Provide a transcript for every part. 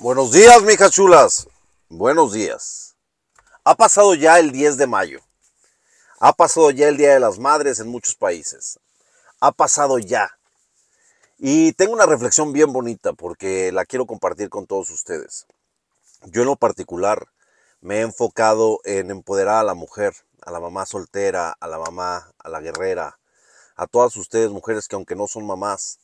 Buenos días, mijas chulas. Buenos días. Ha pasado ya el 10 de mayo. Ha pasado ya el Día de las Madres en muchos países. Ha pasado ya. Y tengo una reflexión bien bonita porque la quiero compartir con todos ustedes. Yo en lo particular me he enfocado en empoderar a la mujer, a la mamá soltera, a la mamá, a la guerrera, a todas ustedes mujeres que aunque no son mamás,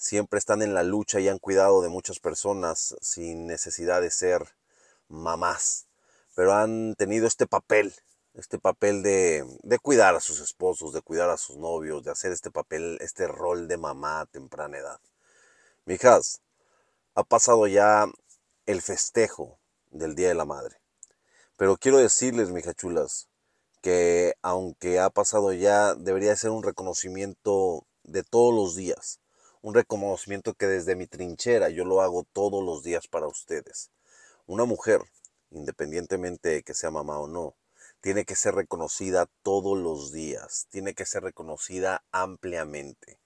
siempre están en la lucha y han cuidado de muchas personas sin necesidad de ser mamás, pero han tenido este papel, este papel de, cuidar a sus esposos, de cuidar a sus novios, de hacer este papel, este rol de mamá a temprana edad. Mijas, ha pasado ya el festejo del Día de la Madre. Pero quiero decirles, mijas chulas, que aunque ha pasado ya, debería ser un reconocimiento de todos los días un reconocimiento que desde mi trinchera yo lo hago todos los días para ustedes. Una mujer, independientemente de que sea mamá o no, tiene que ser reconocida todos los días, tiene que ser reconocida ampliamente.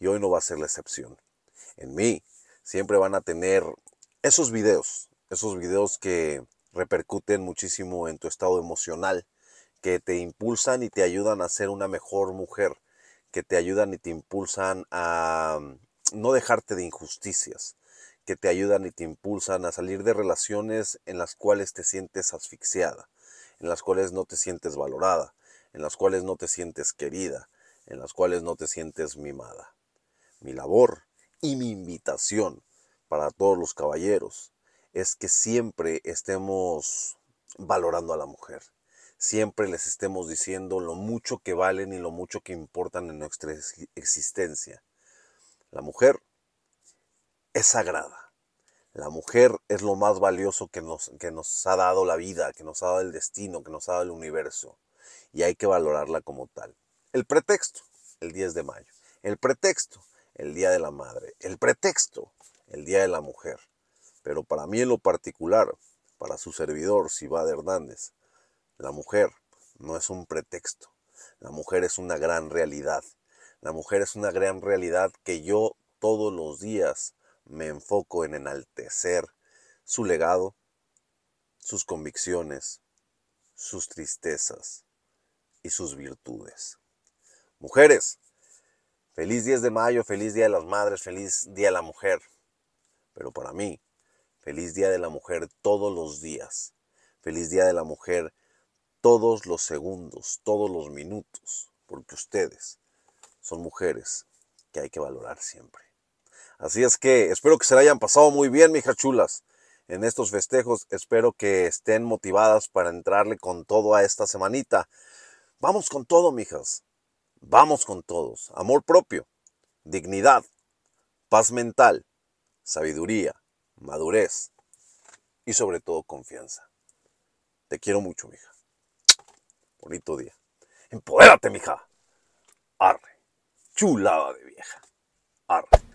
Y hoy no va a ser la excepción. En mí siempre van a tener esos videos, esos videos que repercuten muchísimo en tu estado emocional, que te impulsan y te ayudan a ser una mejor mujer, que te ayudan y te impulsan a mm, no dejarte de injusticias, que te ayudan y te impulsan a salir de relaciones en las cuales te sientes asfixiada, en las cuales no te sientes valorada, en las cuales no te sientes querida, en las cuales no te sientes mimada. Mi labor y mi invitación para todos los caballeros es que siempre estemos valorando a la mujer siempre les estemos diciendo lo mucho que valen y lo mucho que importan en nuestra existencia. La mujer es sagrada. La mujer es lo más valioso que nos, que nos ha dado la vida, que nos ha dado el destino, que nos ha dado el universo. Y hay que valorarla como tal. El pretexto, el 10 de mayo. El pretexto, el Día de la Madre. El pretexto, el Día de la Mujer. Pero para mí en lo particular, para su servidor, Sibad Hernández, la mujer no es un pretexto. La mujer es una gran realidad. La mujer es una gran realidad que yo todos los días me enfoco en enaltecer su legado, sus convicciones, sus tristezas y sus virtudes. Mujeres, feliz 10 de mayo, feliz Día de las Madres, feliz Día de la Mujer. Pero para mí, feliz Día de la Mujer todos los días. Feliz Día de la Mujer todos los segundos, todos los minutos, porque ustedes son mujeres que hay que valorar siempre. Así es que espero que se la hayan pasado muy bien, mijas chulas, en estos festejos. Espero que estén motivadas para entrarle con todo a esta semanita. Vamos con todo, mijas. Vamos con todos. Amor propio, dignidad, paz mental, sabiduría, madurez y sobre todo confianza. Te quiero mucho, mija. Bonito día. Empodérate, mija. Arre. Chulada de vieja. Arre.